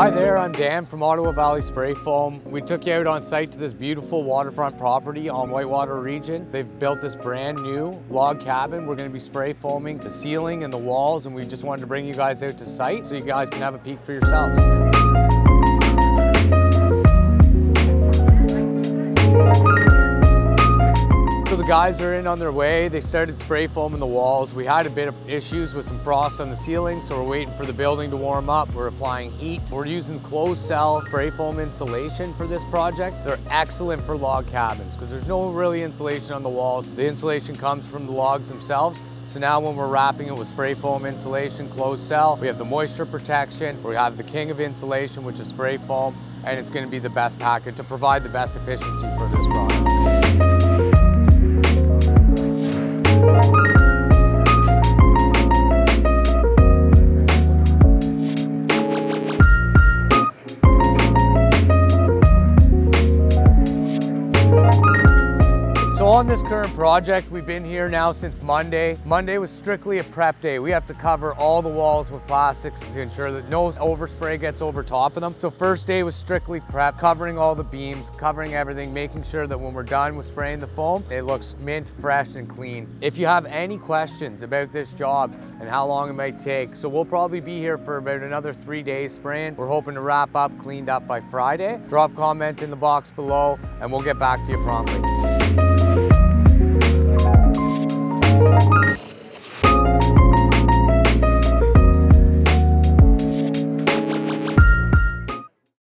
Hi there, I'm Dan from Ottawa Valley Spray Foam. We took you out on site to this beautiful waterfront property on Whitewater Region. They've built this brand new log cabin. We're gonna be spray foaming the ceiling and the walls and we just wanted to bring you guys out to site so you guys can have a peek for yourselves. Guys are in on their way. They started spray foaming the walls. We had a bit of issues with some frost on the ceiling, so we're waiting for the building to warm up. We're applying heat. We're using closed cell spray foam insulation for this project. They're excellent for log cabins because there's no really insulation on the walls. The insulation comes from the logs themselves. So now when we're wrapping it with spray foam insulation, closed cell, we have the moisture protection, we have the king of insulation, which is spray foam, and it's gonna be the best package to provide the best efficiency for this project. On this current project, we've been here now since Monday. Monday was strictly a prep day. We have to cover all the walls with plastics to ensure that no overspray gets over top of them. So first day was strictly prep, covering all the beams, covering everything, making sure that when we're done with spraying the foam, it looks mint, fresh, and clean. If you have any questions about this job and how long it might take, so we'll probably be here for about another three days spraying. We're hoping to wrap up, cleaned up by Friday. Drop comment in the box below, and we'll get back to you promptly.